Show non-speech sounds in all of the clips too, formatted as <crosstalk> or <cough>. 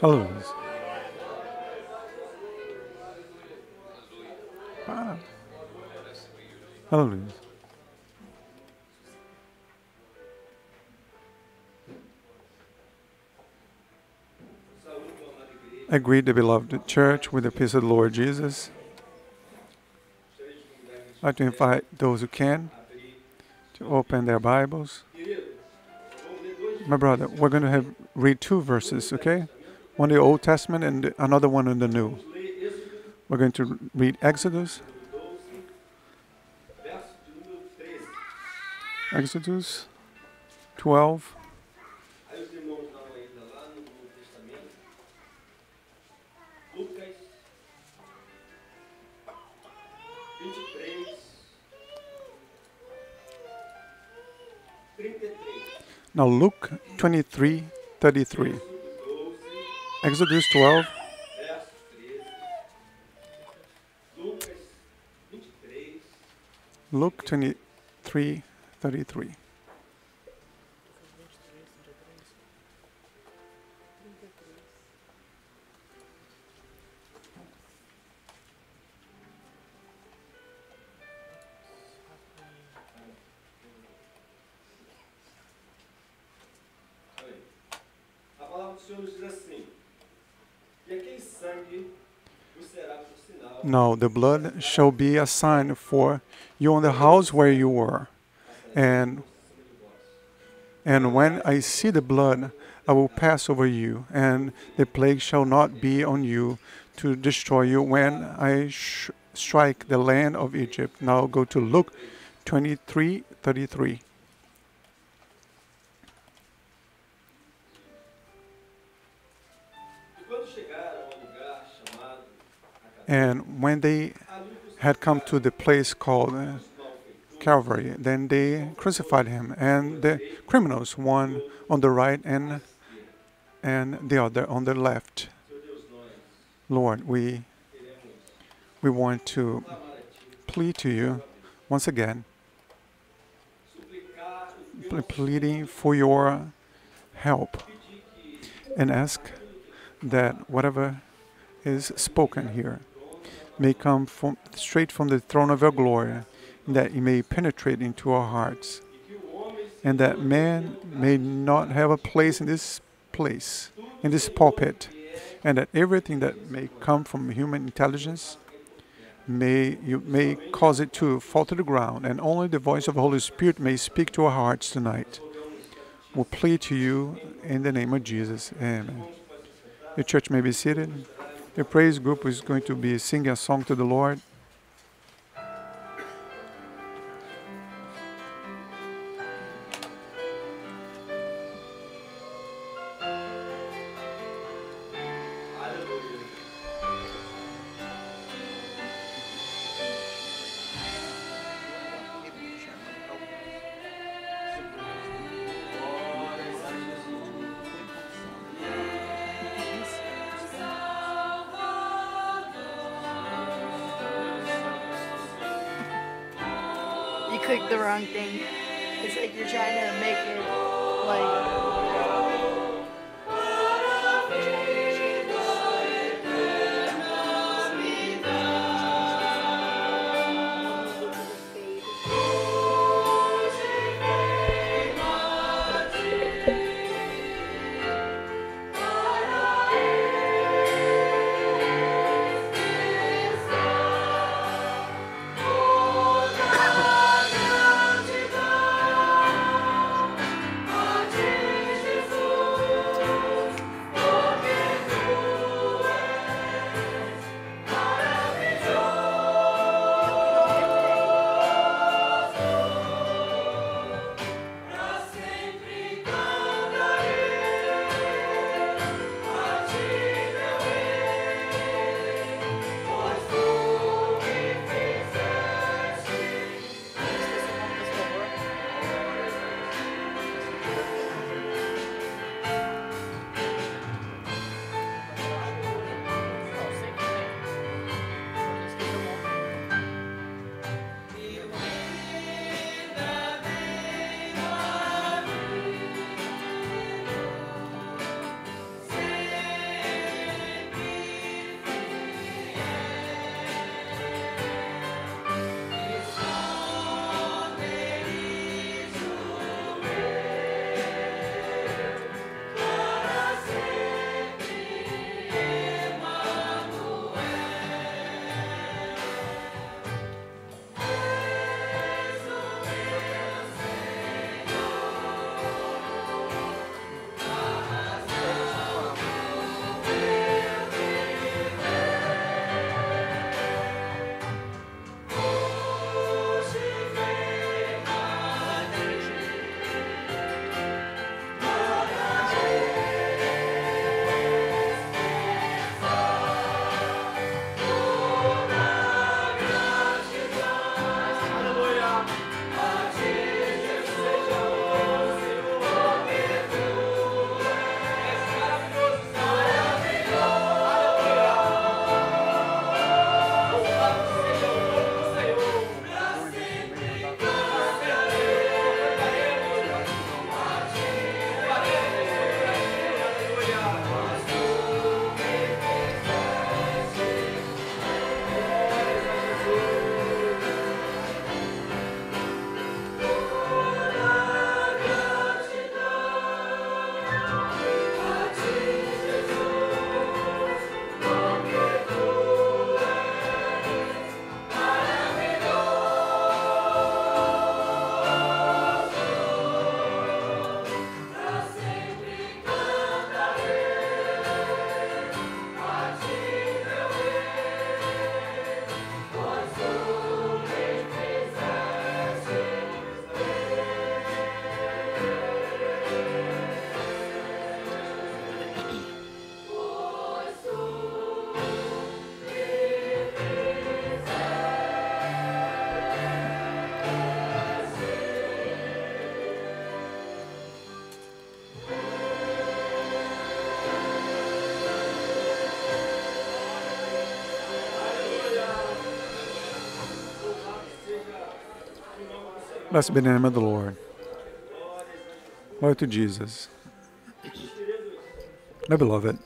Hallelujah. Ah. Hallelujah. I greet the beloved church with the peace of the Lord Jesus. I'd like to invite those who can to open their Bibles. My brother, we're going to have read two verses, okay? One in the Old Testament and another one in the New. We're going to read Exodus. Exodus 12. Aí os irmãos dão ainda lá no Novo Testamento. Lucas 23, 33. Now Luke 23, 33. 12, Exodus 12, verso 13. Lucas 23, Luke 23, 33. A palavra do Senhor nos diz assim: Now the blood shall be a sign for you on the house where you were. And and when I see the blood, I will pass over you, and the plague shall not be on you to destroy you when I strike the land of Egypt. Now go to Luke 23, 33. And when they had come to the place called uh, Calvary. Then they crucified him, and the criminals, one on the right and and the other on the left. Lord, we we want to plead to you once again, pleading for your help, and ask that whatever is spoken here may come from straight from the throne of your glory, and that it may penetrate into our hearts. and that man may not have a place in this place, in this pulpit, and that everything that may come from human intelligence may you may cause it to fall to the ground, and only the voice of the Holy Spirit may speak to our hearts tonight. We plead to you in the name of Jesus. Amen. The church may be seated. The praise group is going to be singing a song to the Lord. Blessed be the name of the Lord. Glory to Jesus. My beloved,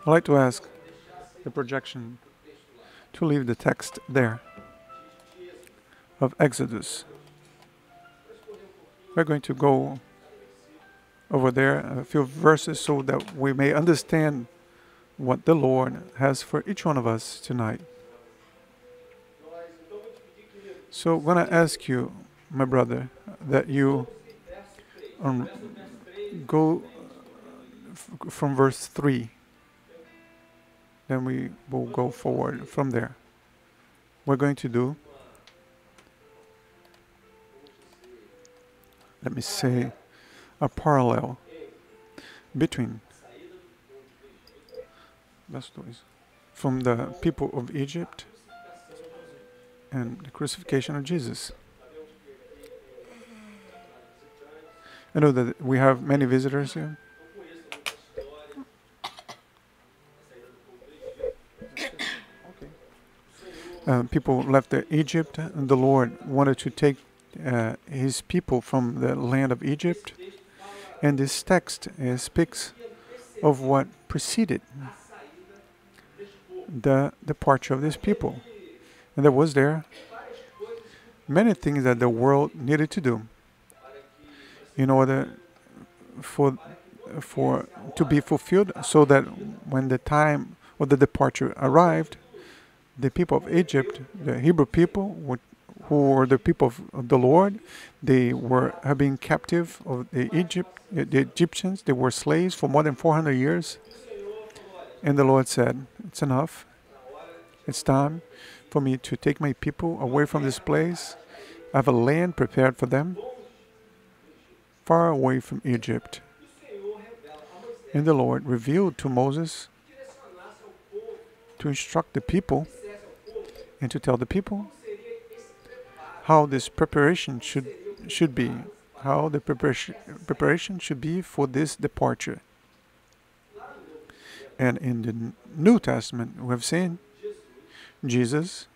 I'd like to ask the projection to leave the text there of Exodus. We're going to go over there a few verses so that we may understand what the Lord has for each one of us tonight. So, when I ask you, my brother, that you um, go from verse 3, then we will go forward from there. We're going to do, let me say, a parallel between from the people of Egypt and the crucifixion of Jesus. I know that we have many visitors here. <coughs> Uh, people left the Egypt, and the Lord wanted to take uh, His people from the land of Egypt. And this text uh, speaks of what preceded the departure of these people. And there was there many things that the world needed to do in order for for to be fulfilled so that when the time of the departure arrived the people of Egypt the Hebrew people who were the people of, of the Lord they were have been captive of the Egypt the Egyptians. They were slaves for more than 400 years. And the Lord said it's enough. It's time for me to take my people away from this place I have a land prepared for them far away from Egypt. And the Lord revealed to Moses to instruct the people and to tell the people how this preparation should should be, how the preparation preparation should be for this departure. And in the New Testament, we have seen Jesus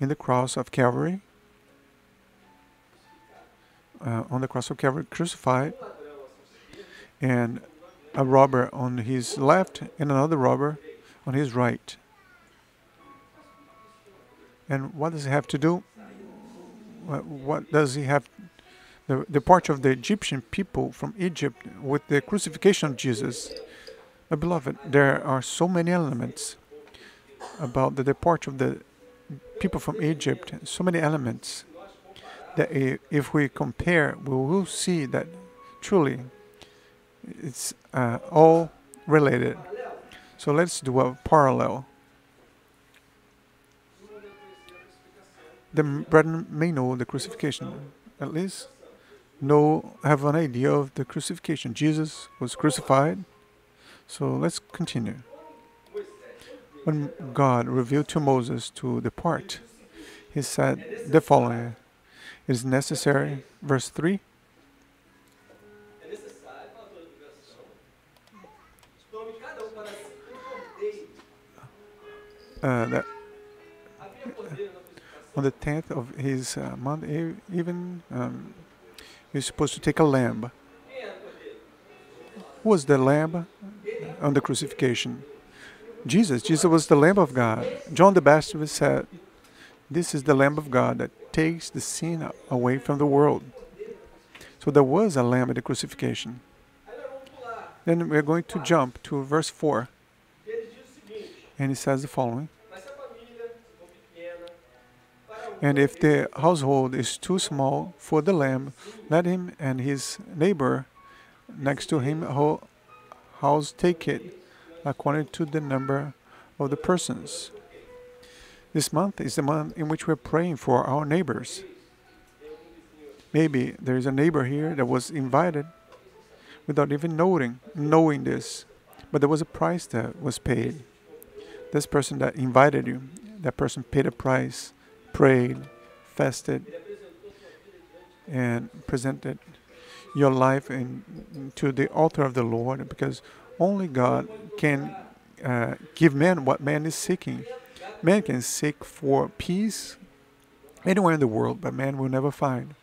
in the cross of Calvary uh, on the cross of Calvary, crucified, and a robber on his left and another robber on his right. And what does he have to do? What, what does he have? The departure of the Egyptian people from Egypt with the crucifixion of Jesus. My beloved, there are so many elements about the departure of the people from Egypt, so many elements that if we compare, we will see that truly it's uh, all related. So let's do a parallel. The brethren may know the crucifixion, at least know have an idea of the crucifixion. Jesus was crucified. So let's continue. When God revealed to Moses to depart, he said the following is necessary. Verse 3. Uh, that on the 10th of his uh, month, even um, he's supposed to take a lamb. Who was the lamb on the crucifixion? Jesus. Jesus was the Lamb of God. John the Baptist said, This is the Lamb of God that takes the sin away from the world. So there was a lamb at the crucifixion. Then we're going to jump to verse 4. And he says the following And if the household is too small for the lamb, let him and his neighbor next to him house take it according to the number of the persons. This month is the month in which we're praying for our neighbors. Maybe there is a neighbor here that was invited without even knowing knowing this, but there was a price that was paid. This person that invited you, that person paid a price, prayed, fasted, and presented your life in, to the altar of the Lord because only God can uh, give man what man is seeking man can seek for peace, anywhere in the world, but man will never find.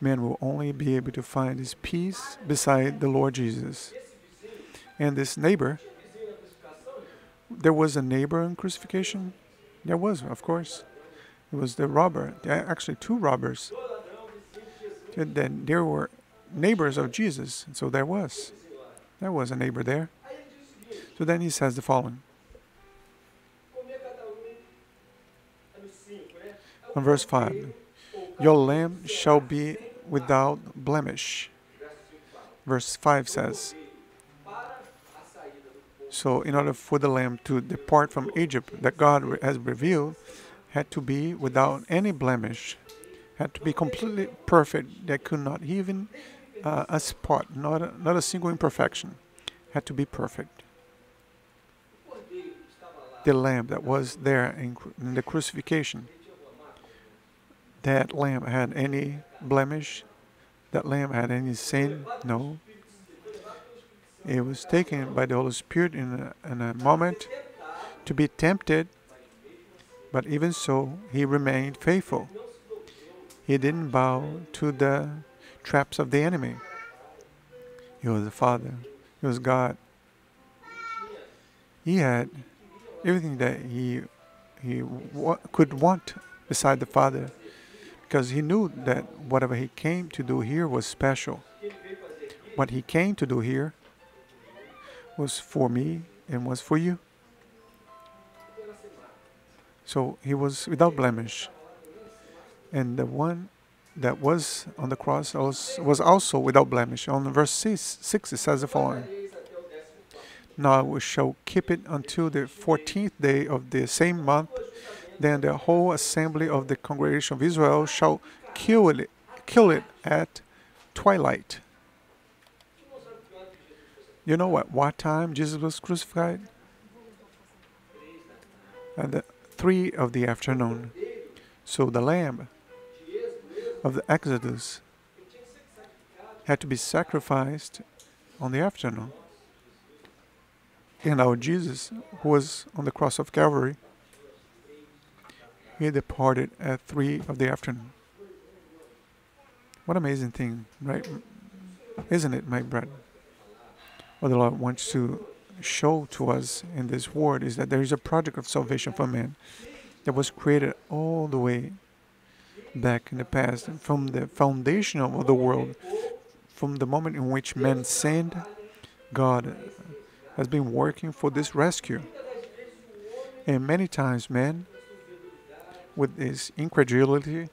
Man will only be able to find his peace beside the Lord Jesus. And this neighbor, there was a neighbor in crucifixion? There was, of course. It was the robber, actually, two robbers. And then there were neighbors of Jesus. So there was. There was a neighbor there. So then he says the following. On verse 5 Your lamb shall be without blemish. Verse 5 says, So, in order for the lamb to depart from Egypt that God has revealed, had to be without any blemish, had to be completely perfect. There could not even uh, a spot, not a, not a single imperfection, had to be perfect. The lamb that was there in, in the crucifixion, that lamb had any blemish? That lamb had any sin? No. It was taken by the Holy Spirit in a, in a moment to be tempted, but even so, he remained faithful. He didn't bow to the traps of the enemy. He was the Father, He was God. He had everything that he he wa- could want beside the Father because he knew that whatever he came to do here was special. What he came to do here was for me and was for you. So he was without blemish. And the one that was on the cross was, was also without blemish. On verse 6, 6 it says the following Now we shall keep it until the 14th day of the same month then the whole assembly of the congregation of Israel shall kill it, kill it at twilight. You know what? What time Jesus was crucified? At the three of the afternoon. So the lamb of the Exodus had to be sacrificed on the afternoon. And our Jesus, who was on the cross of Calvary, he departed at three of the afternoon. What amazing thing, right? Isn't it, my brother? What the Lord wants to show to us in this word is that there is a project of salvation for man that was created all the way back in the past, from the foundation of the world, from the moment in which man sinned, God has been working for this rescue. And many times man with his incredulity,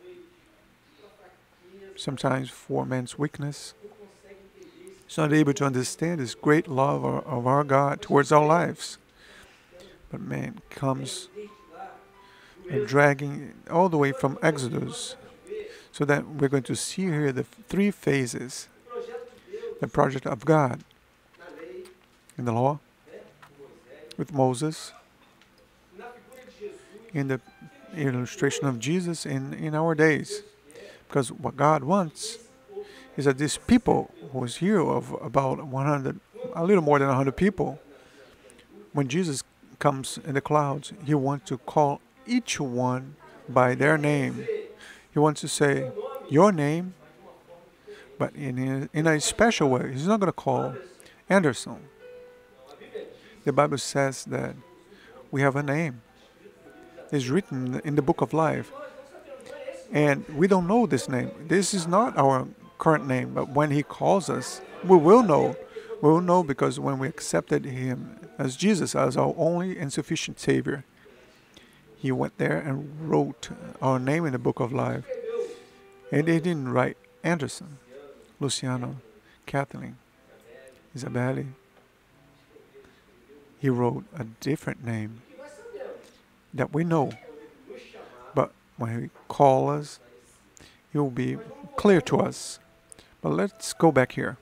sometimes for man's weakness. is not able to understand this great love of our God towards our lives. But man comes dragging all the way from Exodus, so that we're going to see here the three phases the project of God in the law, with Moses, in the illustration of Jesus in, in our days. Because what God wants is that this people who is here of about 100, a little more than 100 people, when Jesus comes in the clouds, he wants to call each one by their name. He wants to say, Your name, but in a, in a special way. He's not going to call Anderson. The Bible says that we have a name It's written in the book of life. And we don't know this name. This is not our current name, but when He calls us, we will know. We will know because when we accepted Him as Jesus, as our only and sufficient Savior, He went there and wrote our name in the book of life. And He didn't write Anderson, Luciano, Kathleen, Isabelle. He wrote a different name that we know. But when He calls us, He will be clear to us. But let's go back here.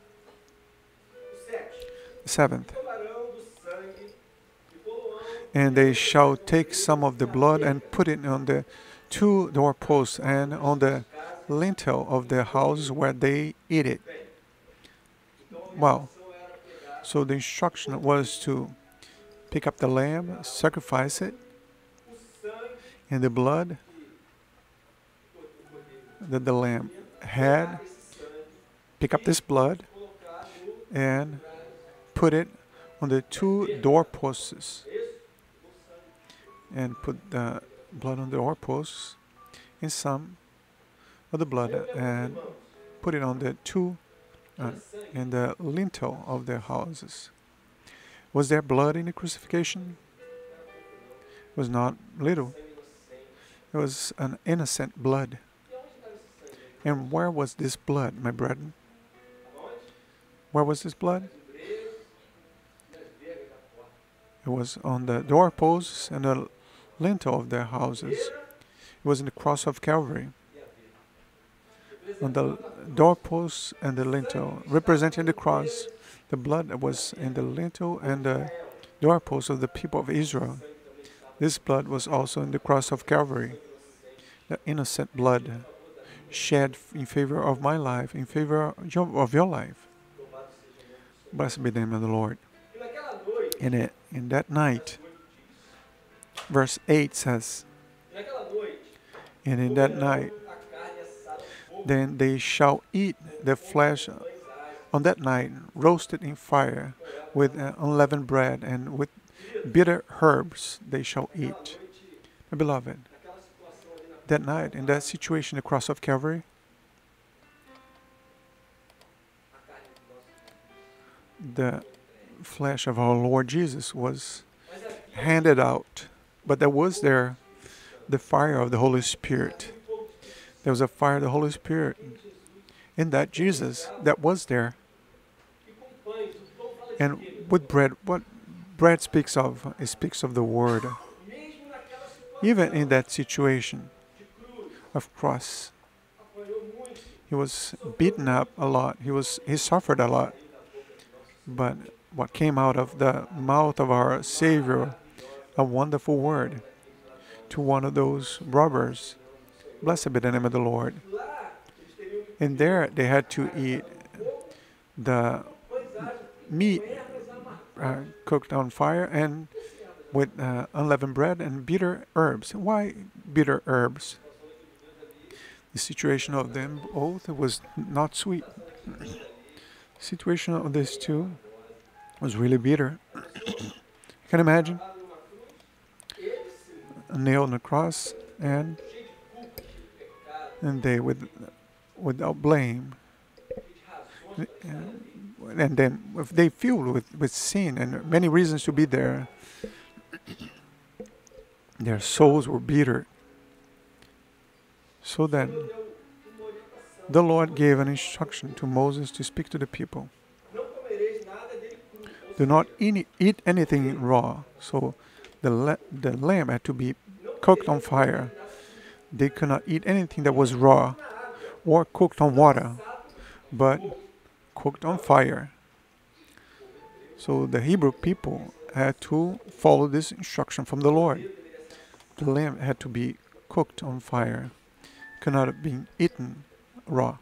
Seventh. And they shall take some of the blood and put it on the two doorposts and on the lintel of the house where they eat it. Wow. So the instruction was to pick up the lamb, sacrifice it, and the blood that the lamb had, pick up this blood, and put it on the two doorposts, and put the blood on the doorposts, and some of the blood, and put it on the two, uh, in the lintel of their houses. Was there blood in the crucifixion? It was not little. It was an innocent blood. And where was this blood, my brethren? Where was this blood? It was on the doorposts and the lintel of their houses. It was in the cross of Calvary. On the doorposts and the lintel, representing the cross, the blood was in the lintel and the doorposts of the people of Israel. This blood was also in the cross of Calvary, the innocent blood shed in favor of my life, in favor of your life. Blessed be the name of the Lord. In it, uh, in that night, verse 8 says, And in that night, then they shall eat the flesh on that night, roasted in fire, with unleavened bread and with bitter herbs they shall eat. My beloved, that night, in that situation, the cross of Calvary, the flesh of our Lord Jesus was handed out, but there was there the fire of the Holy Spirit. There was a fire of the Holy Spirit in that Jesus that was there. And with bread, what bread speaks of, it speaks of the Word. Even in that situation of cross, he was beaten up a lot. He was he suffered a lot. But what came out of the mouth of our Savior, a wonderful word to one of those robbers. Blessed be the name of the Lord. And there they had to eat the meat uh, cooked on fire and with uh, unleavened bread and bitter herbs. Why bitter herbs? The situation of them both was not sweet. The situation of these two was really bitter. <coughs> you can imagine a nail on the cross and and they with without blame. And then if they filled with, with sin and many reasons to be there their souls were bitter. So then the Lord gave an instruction to Moses to speak to the people. Do not eat anything raw. So the, la- the lamb had to be cooked on fire they could not eat anything that was raw or cooked on water but cooked on fire. So the Hebrew people had to follow this instruction from the Lord. The lamb had to be cooked on fire, could not have been eaten raw.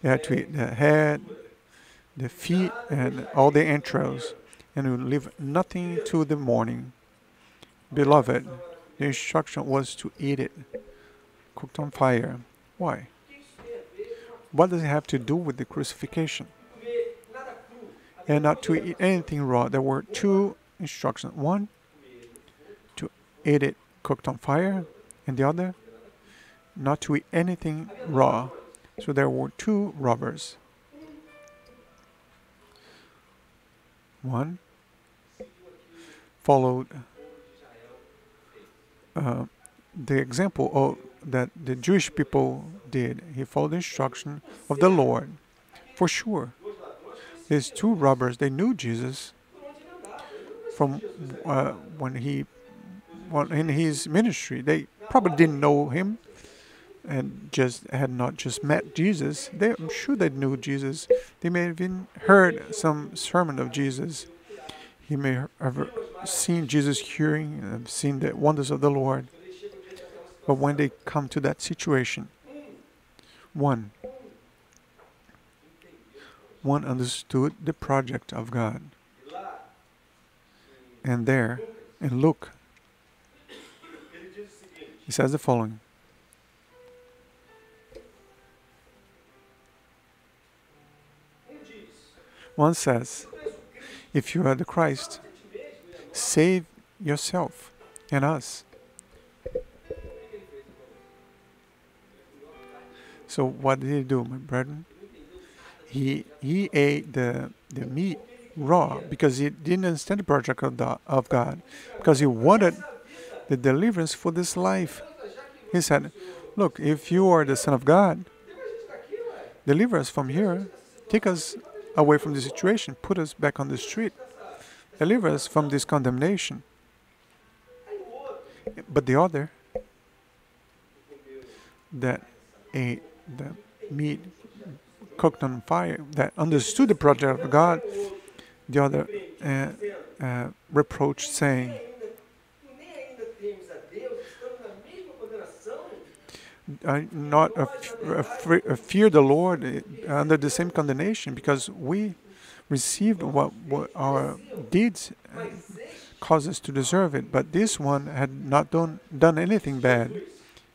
They had to eat the head, the feet, and all the entrails, and would leave nothing to the morning. Beloved, the instruction was to eat it, cooked on fire. Why? What does it have to do with the crucifixion? And not to eat anything raw. There were two instructions. One, to eat it cooked on fire, and the other, not to eat anything raw. So there were two robbers. One followed uh, the example of that the Jewish people did. He followed the instruction of the Lord. For sure. These two robbers, they knew Jesus from uh, when he when in his ministry. They probably didn't know him and just had not just met Jesus. They, I'm sure they knew Jesus. They may have even heard some sermon of Jesus. He may have seen Jesus curing and seen the wonders of the Lord. But when they come to that situation, one, one understood the project of God. And there, in Luke, He says the following One says, If you are the Christ, save yourself and us. So what did he do, my brethren? He he ate the the meat raw because he didn't understand the project of, the, of God, because he wanted the deliverance for this life. He said, "Look, if you are the Son of God, deliver us from here, take us away from the situation, put us back on the street, deliver us from this condemnation." But the other that ate the meat cooked on fire, that understood the project of God, the other uh, uh, reproached, saying, I not uh, uh, uh, fear the Lord uh, under the same condemnation because we received what, what our deeds uh, caused us to deserve it. But this one had not done, done anything bad.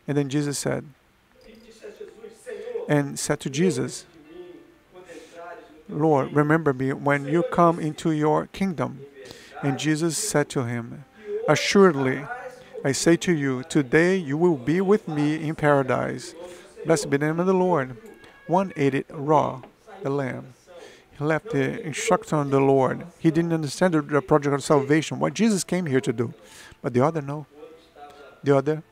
And then Jesus said, and said to Jesus, Lord, remember me when you come into your kingdom. And Jesus said to him, Assuredly, I say to you, today you will be with me in paradise. Blessed be the name of the Lord. One ate it raw, the lamb. He left the instruction on the Lord. He didn't understand the, project of salvation, what Jesus came here to do. But the other, no. The other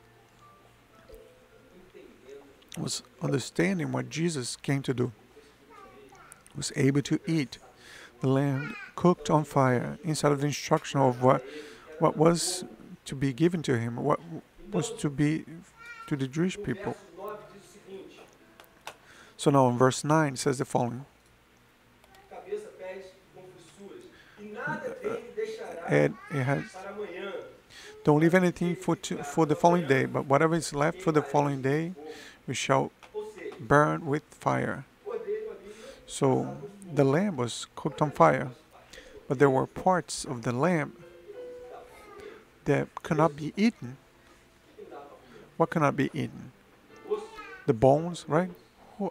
was understanding what Jesus came to do. Was able to eat the lamb cooked on fire instead of the instruction of what what was to be given to him, what was to be to the Jewish people. verso 9 diz o seguinte: So now in verse 9 it says the following and it has don't leave anything for to, for the following day, but whatever is left for the following day we shall burn with fire. So the lamb was cooked on fire, but there were parts of the lamb that cannot be eaten. What cannot be eaten? The bones, right?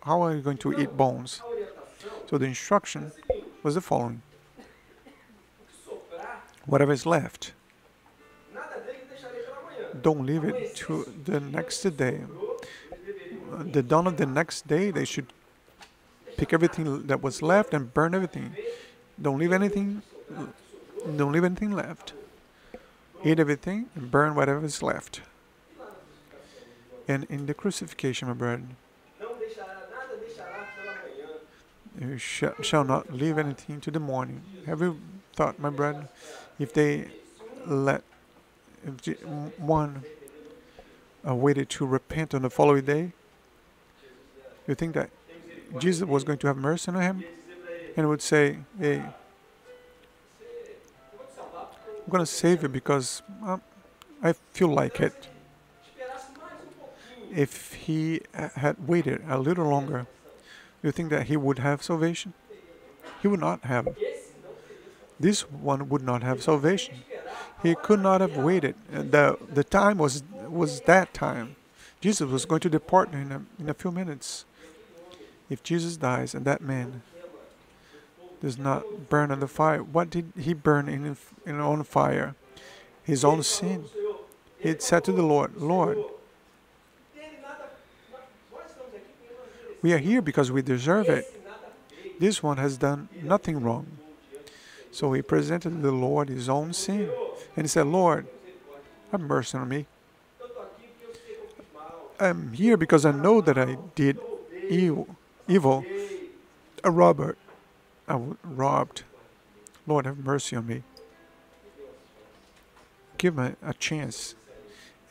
How are you going to eat bones? So the instruction was the following whatever is left, don't leave it to the next day. The dawn of the next day, they should pick everything that was left and burn everything. Don't leave anything. Don't leave anything left. Eat everything and burn whatever is left. And in the crucifixion, my brethren, you shall, shall not leave anything to the morning. Have you thought, my brethren, if they let if the, one waited to repent on the following day, you think that Jesus was going to have mercy on him and would say, "Hey, I'm to save you because um, I feel like it." If he uh, had waited a little longer, you think that he would have salvation? He would not have. This one would not have salvation. He could not have waited. Uh, The, the time was, was that time. Jesus was going to depart in a, in a few minutes. If Jesus dies and that man does not burn on the fire, what did he burn in, in on fire? His own sin. He said to the Lord, Lord. We are here because we deserve it. This one has done nothing wrong. So he presented to the Lord his own sin. And he said, Lord, have mercy on me. I'm here because I know that I did evil. evil. A robber. I w- robbed. Lord, have mercy on me. Give me a chance.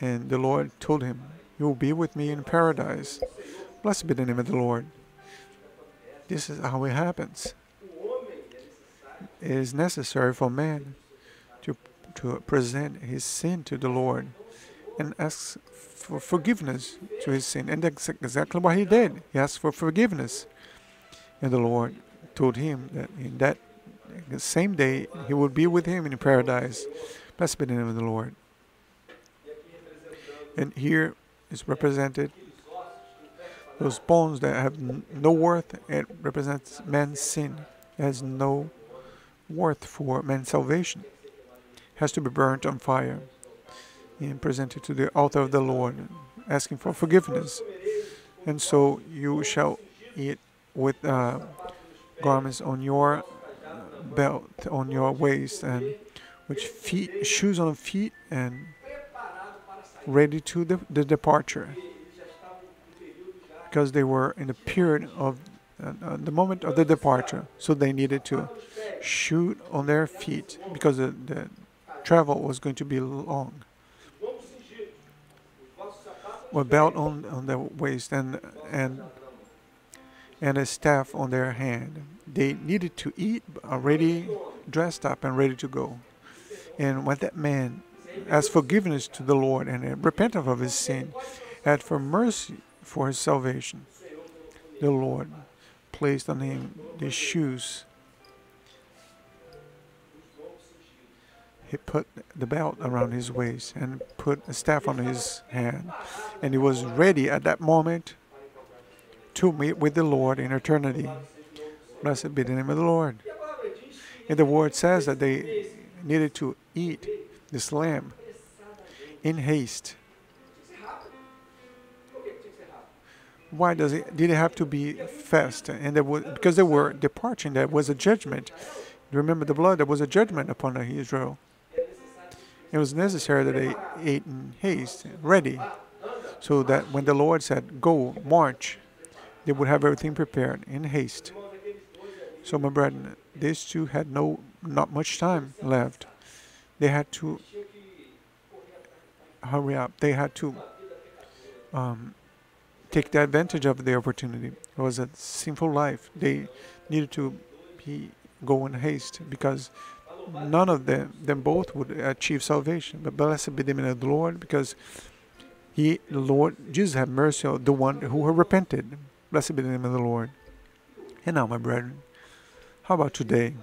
And the Lord told him, You will be with me in paradise. Blessed be the name of the Lord. This is how it happens. It is necessary for man to to present his sin to the Lord and ask for forgiveness to his sin. And that's exactly what he did. He asked for forgiveness. And the Lord told him that in that same day he would be with him in paradise. Blessed be the name of the Lord. And here is represented those bones that have no worth. It represents man's sin. It has no worth for man's salvation. It has to be burnt on fire and presented to the altar of the Lord, asking for forgiveness. And so you shall eat with uh, garments on your uh, belt, on your waist, and with feet, shoes on feet, and ready to the, the departure. Because they were in the period of uh, uh, the moment of the departure, so they needed to shoot on their feet because the, the travel was going to be long. With belt on, on their waist and and and a staff on their hand. They needed to eat, already dressed up and ready to go. And when that man asked forgiveness to the Lord and uh, repented of his sin, asked for mercy for his salvation, the Lord placed on him the shoes. He put the belt around his waist and put a staff on his hand. And he was ready at that moment to meet with the Lord in eternity. Blessed be the name of the Lord. And the word says that they needed to eat this lamb in haste. Why does it did it have to be fast? And there was because they were departing, there was a judgment. Remember the blood, there was a judgment upon Israel. It was necessary that they ate in haste, ready, so that when the Lord said, Go, march, they would have everything prepared in haste. So my brethren, these two had no not much time left. They had to hurry up. They had to um, take the advantage of the opportunity. It was a sinful life. They needed to be go in haste because none of them them both would achieve salvation. But blessed be the name of the Lord, because He, the Lord Jesus, have mercy on the one who repented. Blessed be the name of the Lord. And now, my brethren, how about today?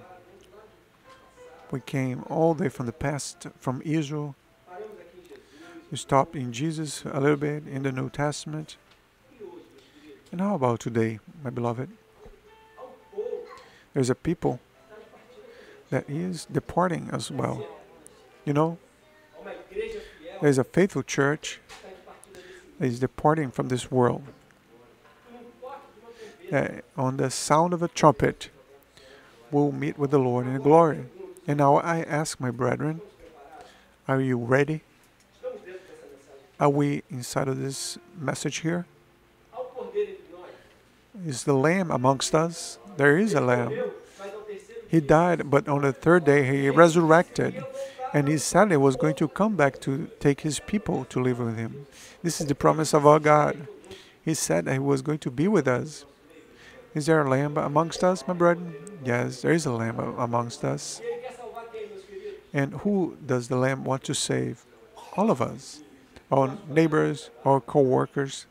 We came all way from the past, from Israel. We stopped in Jesus a little bit in the New Testament. And how about today, my beloved? There's a people that is departing as well. You know, there's a faithful church that is departing from this world. Uh, on the sound of a trumpet, we'll meet with the Lord in glory. And now I ask my brethren, are you ready? Are we inside of this message here? Is the lamb amongst us? There is a lamb. He died, but on the third day he resurrected. And he said he was going to come back to take his people to live with him. This is the promise of our God. He said that he was going to be with us. Is there a lamb amongst us, my brethren? Yes, there is a lamb amongst us. And who does the lamb want to save? All of us. Our neighbors, our co workers,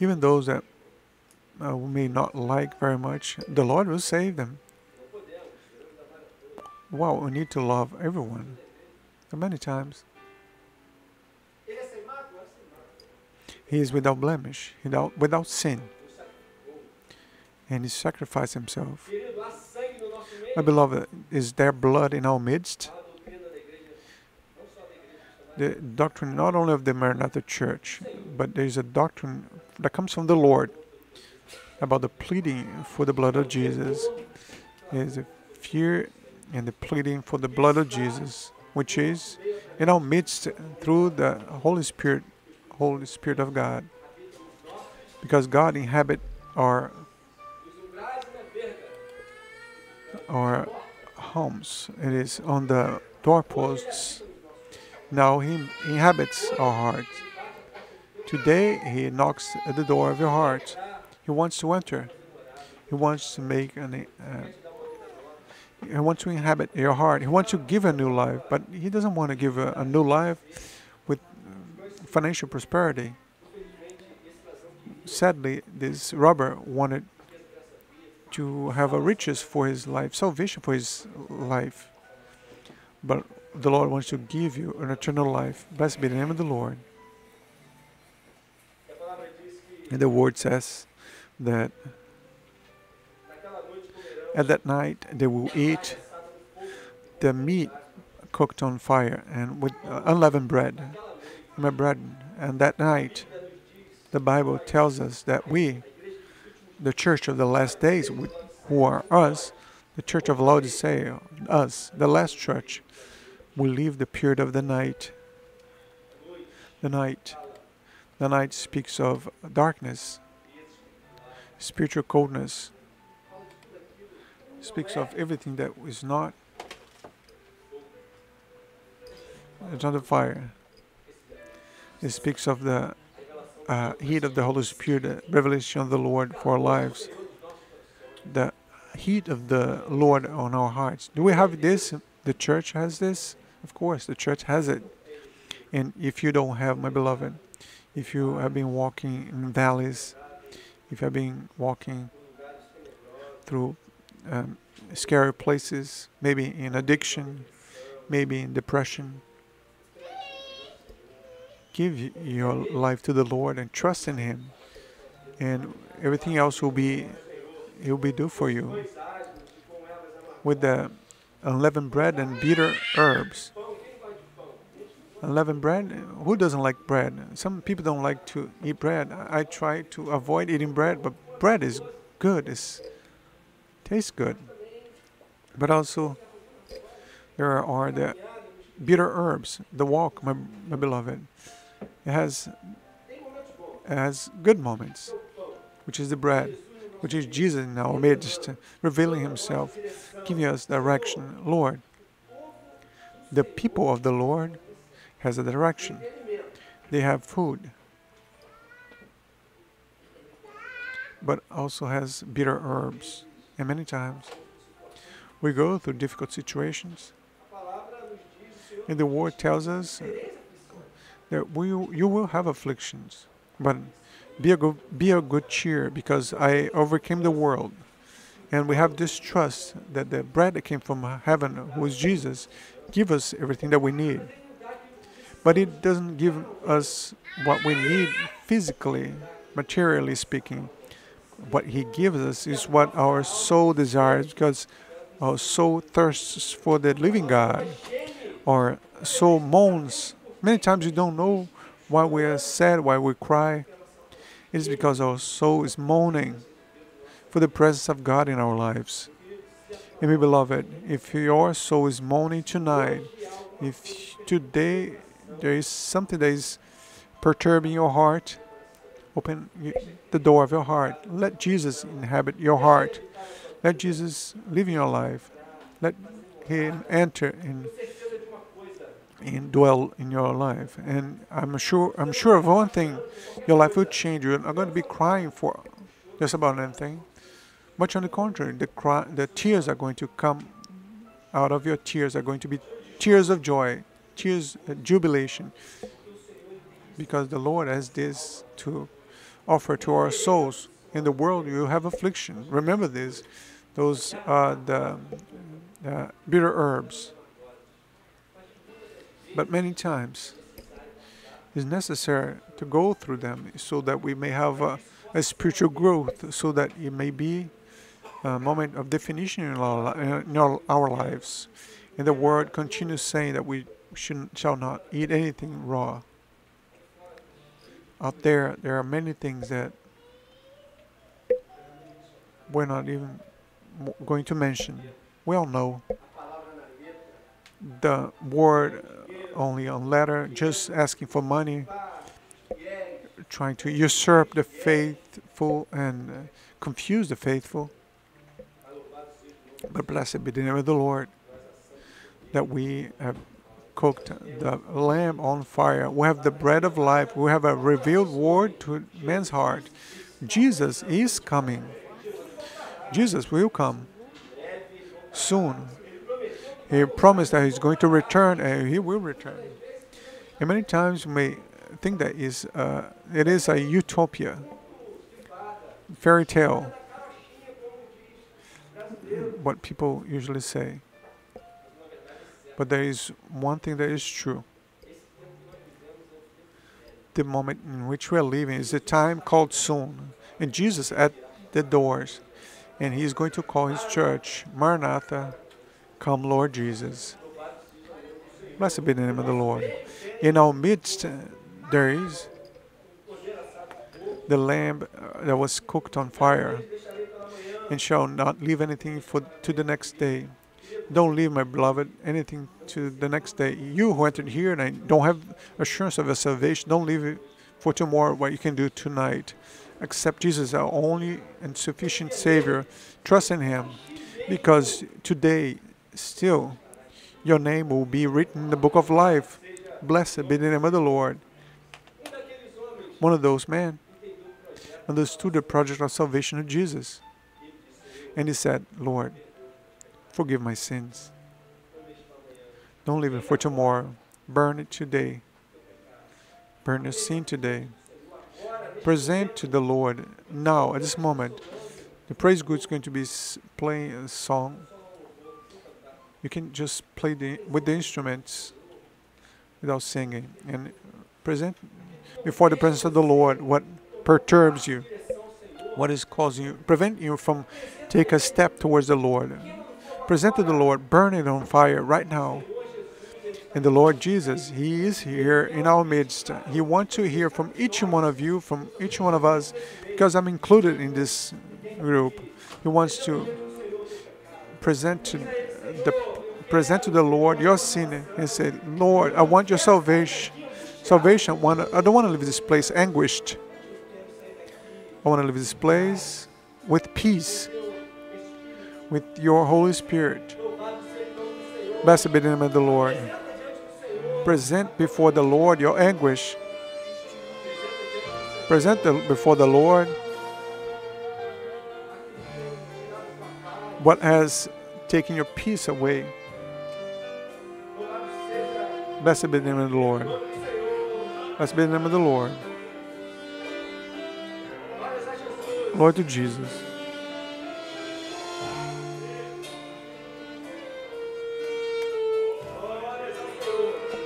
even those that uh, we may not like very much, the Lord will save them. Wow, we need to love everyone. Many times. He is without blemish, without, without sin, and He sacrificed Himself. My beloved, is there blood in our midst? The doctrine not only of the Maranatha Church, but there is a doctrine that comes from the Lord about the pleading for the blood of Jesus. There is a fear and the pleading for the blood of Jesus, which is in our midst through the Holy Spirit, Holy Spirit of God. Because God inhabit our our homes. It is on the doorposts. Now He inhabits our heart. Today He knocks at the door of your heart. He wants to enter. He wants to make an. Uh, he wants to inhabit your heart. He wants to give a new life, but He doesn't want to give a, a new life with uh, financial prosperity. Sadly, this robber wanted to have a riches for his life, salvation for his life. But the Lord wants to give you an eternal life. Blessed be the name of the Lord. And the word says that at that night they will eat the meat cooked on fire and with unleavened bread. My bread. And that night, the Bible tells us that we, the church of the last days, who are us, the church of Laodicea, us, the last church, will leave the period of the night. The night. The night speaks of darkness, spiritual coldness, speaks of everything that is not it's not the fire. It speaks of the uh, heat of the Holy Spirit, the revelation of the Lord for our lives, the heat of the Lord on our hearts. Do we have this? The church has this? Of course, the church has it. And if you don't have, my beloved, if you have been walking in valleys, if you have been walking through um, scary places, maybe in addiction, maybe in depression, give your life to the Lord and trust in Him, and everything else will be He will be do for you. With the unleavened bread and bitter herbs. Unleavened bread. Who doesn't like bread? Some people don't like to eat bread. I I try to avoid eating bread, but bread is good. It's tastes good. But also, there are the bitter herbs. The walk, my, my beloved, it has it has good moments, which is the bread, which is Jesus in our midst, revealing Himself, giving us direction. Lord, the people of the Lord has a direction. They have food, but also has bitter herbs. And many times we go through difficult situations. And the word tells us that we, you will have afflictions, but be a good, be a good cheer because I overcame the world. And we have this trust that the bread that came from heaven, who is Jesus, give us everything that we need. But it doesn't give us what we need physically, materially speaking. What He gives us is what our soul desires because our soul thirsts for the living God. Our soul moans. Many times we don't know why we are sad, why we cry. It is because our soul is moaning for the presence of God in our lives. And my beloved, if your soul is moaning tonight, if today there is something that is perturbing your heart, open the door of your heart. Let Jesus inhabit your heart. Let Jesus live in your life. Let Him enter and, and dwell in your life. And I'm sure I'm sure of one thing, your life will change. You're not going to be crying for just about anything. Much on the contrary, the cry, the tears are going to come out of your tears are going to be tears of joy, tears of jubilation, because the Lord has this to offer to our souls. In the world, you have affliction. Remember this; those are the uh, bitter herbs. But many times, it's necessary to go through them so that we may have a, a spiritual growth, so that it may be a moment of definition in our, in our, lives. And the word continues saying that we should, shall not eat anything raw. Out there, there are many things that we're not even going to mention. We all know the word only on letter, just asking for money, trying to usurp the faithful and uh, confuse the faithful. But blessed be the name of the Lord that we have cooked the lamb on fire. We have the bread of life. We have a revealed word to man's heart. Jesus is coming. Jesus will come soon. He promised that he's going to return and he will return. And many times we may think that is uh, it is a utopia, fairy tale. What people usually say. But there is one thing that is true. The moment in which we are living is a time called soon. And Jesus at the doors. And he is going to call his church, Maranatha, come Lord Jesus. Blessed be the name of the Lord. In our midst, uh, there is the lamb uh, that was cooked on fire and shall not leave anything for to the next day. Don't leave, my beloved, anything to the next day. You who entered here and I don't have assurance of a salvation, don't leave it for tomorrow what you can do tonight. Accept Jesus, our only and sufficient Savior. Trust in Him, because today, still, your name will be written in the book of life. Blessed be the name of the Lord. One of those men understood the project of salvation of Jesus. And he said, Lord, forgive my sins. Don't leave it for tomorrow. Burn it today. Burn your sin today. Present to the Lord now, at this moment. The praise group is going to be playing a song. You can just play the, with the instruments without singing and present before the presence of the Lord what perturbs you, what is causing you, prevent you from take a step towards the Lord. Present to the Lord, burn it on fire right now. And the Lord Jesus, He is here in our midst. He wants to hear from each one of you, from each one of us, because I'm included in this group. He wants to present to the present to the Lord your sin and say, Lord, I want your salvation. Salvation. I don't want to leave this place anguished. I want to leave this place with peace, with your Holy Spirit. Blessed be the name of the Lord. Present before the Lord your anguish. Present the, before the Lord what has taken your peace away. Blessed be the name of the Lord. Blessed be the name of the Lord. Glory to Jesus.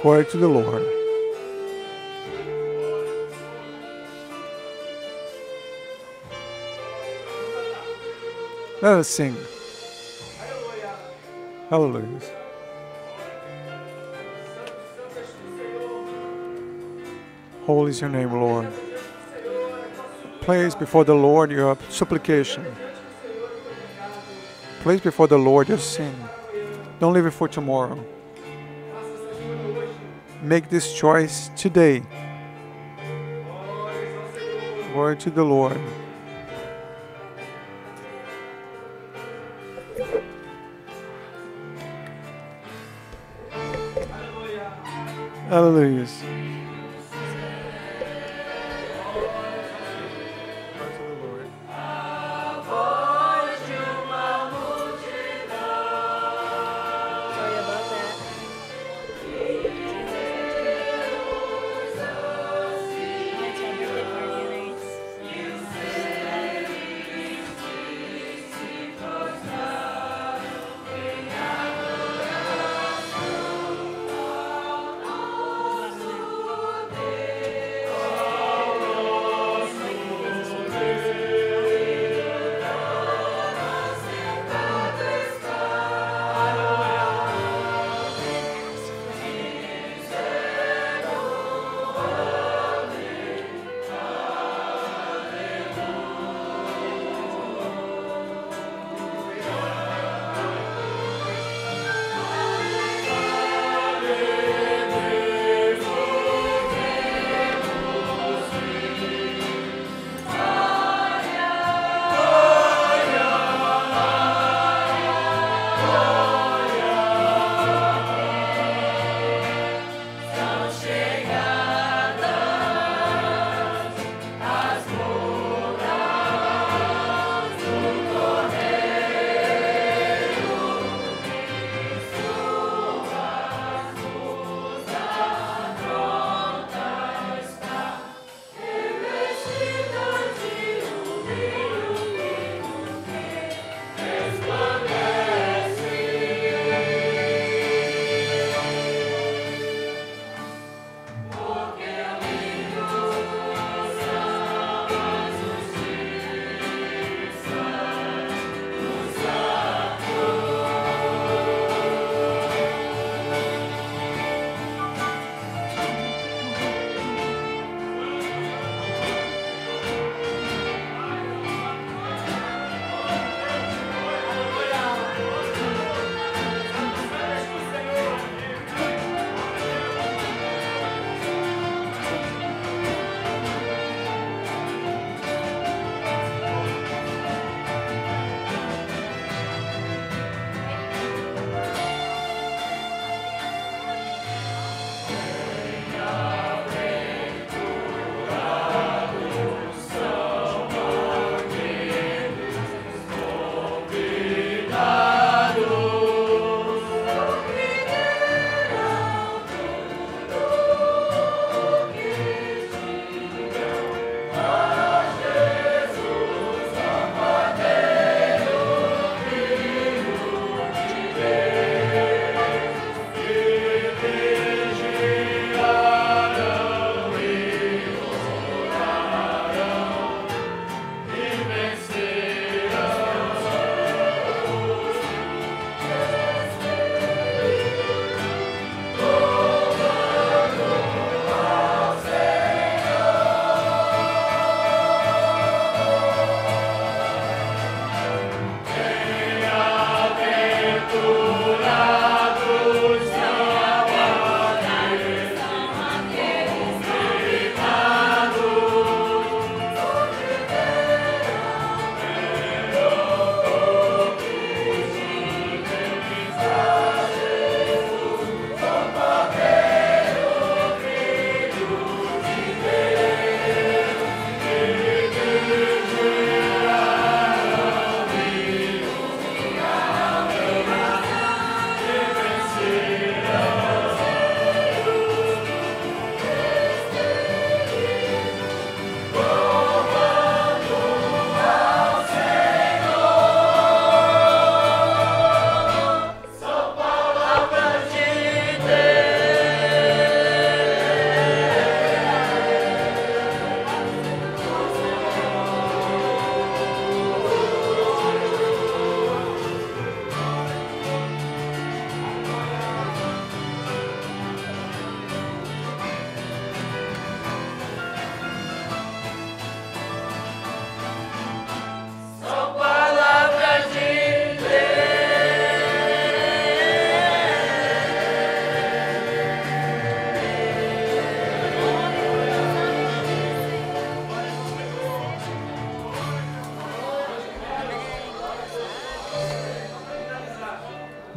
Glory to the Lord. Let us sing. Hallelujah. Holy is your name, Lord. Place before the Lord your supplication. Place before the Lord your sin. Don't leave it for tomorrow. Make this choice today. Glory to the Lord. Hallelujah.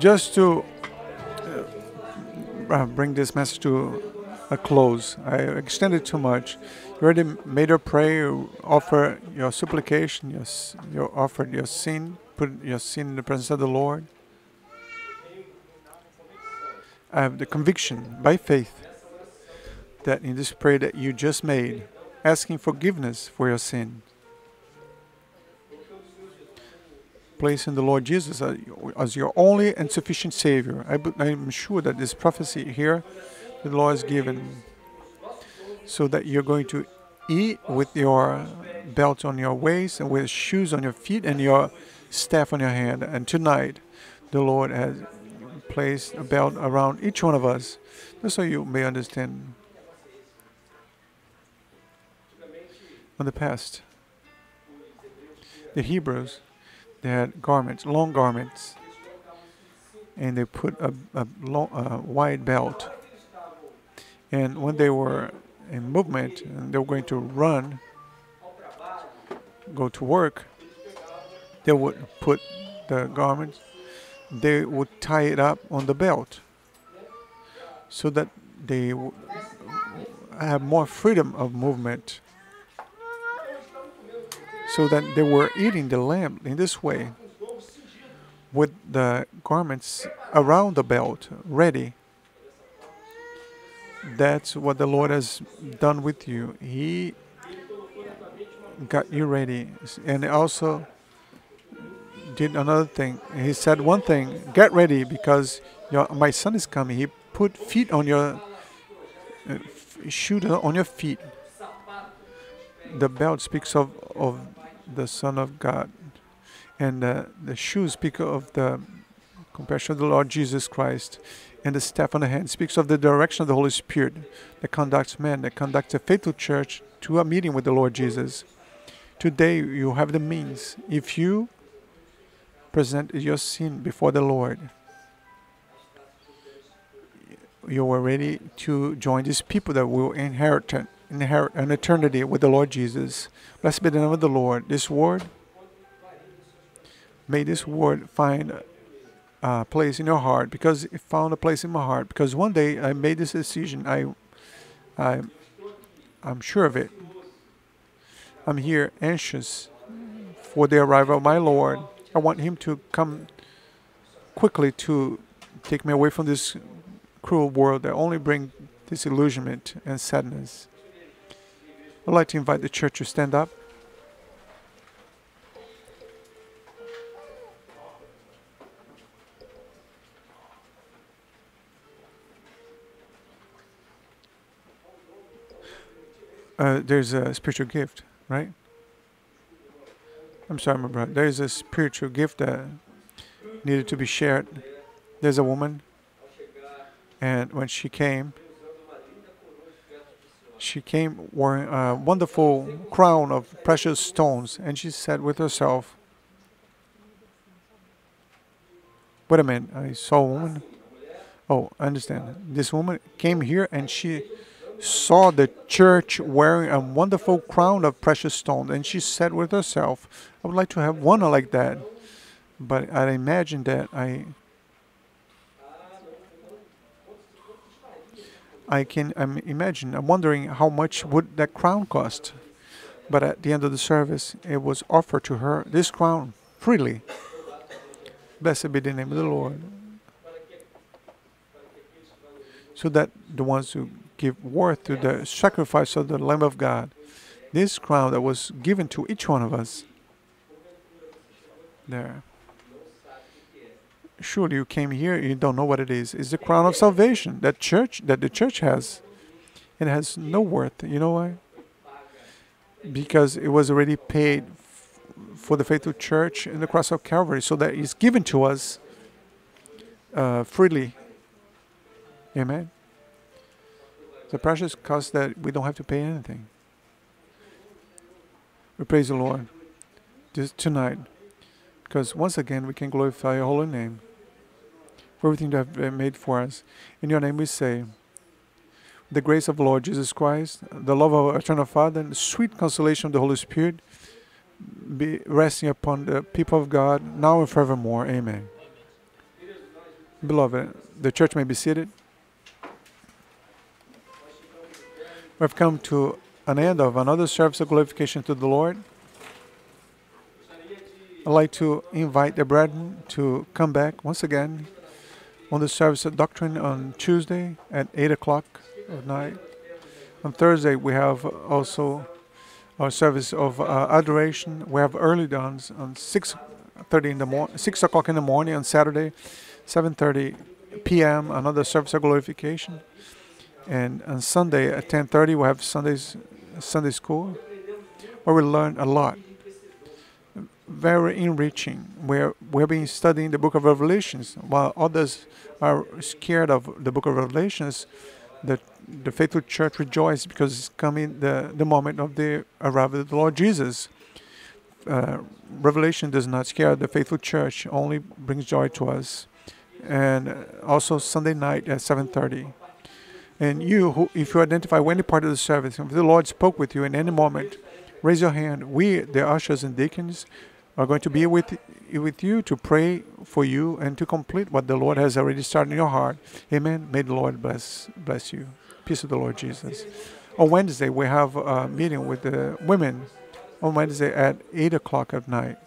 Just to uh, uh, bring this message to a close, I extended too much. You already made your prayer, you offer your supplication, you, s- you offered your sin, put your sin in the presence of the Lord. I have the conviction by faith that in this prayer that you just made, asking forgiveness for your sin, placing the Lord Jesus as your only and sufficient Savior. I, I'm sure that this prophecy here, the Lord has given, so that you're going to eat with your belt on your waist and with shoes on your feet and your staff on your hand. And tonight, the Lord has placed a belt around each one of us, just so you may understand. In the past, the Hebrews they had garments, long garments, and they put a, a, long, a wide belt. And when they were in movement and they were going to run, go to work, they would put the garments, they would tie it up on the belt so that they have more freedom of movement. So that they were eating the lamb in this way with the garments around the belt ready. That's what the Lord has done with you. He got you ready. And also did another thing. He said one thing, get ready because your, my son is coming. He put feet on your uh, on your feet. The belt speaks of, of the Son of God. And uh, the shoes speak of the compassion of the Lord Jesus Christ. And the staff on the hand speaks of the direction of the Holy Spirit that conducts men, that conducts a faithful church to a meeting with the Lord Jesus. Today you have the means. If you present your sin before the Lord, you are ready to join these people that will inherit inherit an eternity with the Lord Jesus. Blessed be the name of the Lord. This word, may this word find a place in your heart because it found a place in my heart. Because one day I made this decision. I, I, I'm sure of it. I'm here anxious for the arrival of my Lord. I want Him to come quickly to take me away from this cruel world that only bring disillusionment and sadness. I'd like to invite the church to stand up. Uh, there's a spiritual gift, right? I'm sorry, my brother. There's a spiritual gift that needed to be shared. There's a woman, and when she came, she came wearing a wonderful crown of precious stones, and she said with herself, Wait a minute, I saw a woman. Oh, I understand. This woman came here and she saw the church wearing a wonderful crown of precious stones, and she said with herself, I would like to have one like that. But I imagine that I I can imagine. I'm wondering how much would that crown cost. But at the end of the service, it was offered to her this crown freely. Blessed be the name of the Lord. So that the ones who give worth to the sacrifice of the Lamb of God, this crown that was given to each one of us, there. Surely you came here, you don't know what it is. It's the crown of salvation that church that the church has. It has no worth. You know why? Because it was already paid for the faithful church in the cross of Calvary, so that it's given to us uh, freely. Amen. The precious cost that we don't have to pay anything. We praise the Lord this tonight because once again we can glorify your holy name for everything you have uh, made for us. In your name we say, the grace of the Lord Jesus Christ, the love of our eternal Father, and the sweet consolation of the Holy Spirit be resting upon the people of God now and forevermore. Amen. Beloved, the church may be seated. We've come to an end of another service of glorification to the Lord. I'd like to invite the brethren to come back once again on the service of doctrine on Tuesday at 8 o'clock at night. On Thursday, we have also our service of uh, adoration. We have early dawns on 6.30 in the morning, 6 o'clock in the morning on Saturday, 7.30 p.m., another service of glorification. And on Sunday at 10.30, we have Sunday's Sunday school where we learn a lot. Very enriching. Where we have been studying the book of Revelations. While others are scared of the book of Revelations, the, the faithful church rejoices because it's coming the, the moment of the arrival of the Lord Jesus. Uh, Revelation does not scare the faithful church, only brings joy to us. And also Sunday night at 7.30. And you, who, if you identify with any part of the service, if the Lord spoke with you in any moment, raise your hand. We, the ushers and deacons, are going to be with with you to pray for you and to complete what the Lord has already started in your heart. Amen. May the Lord bless bless you. Peace of the Lord Jesus. On Wednesday, we have a meeting with the women on Wednesday at 8 o'clock at night.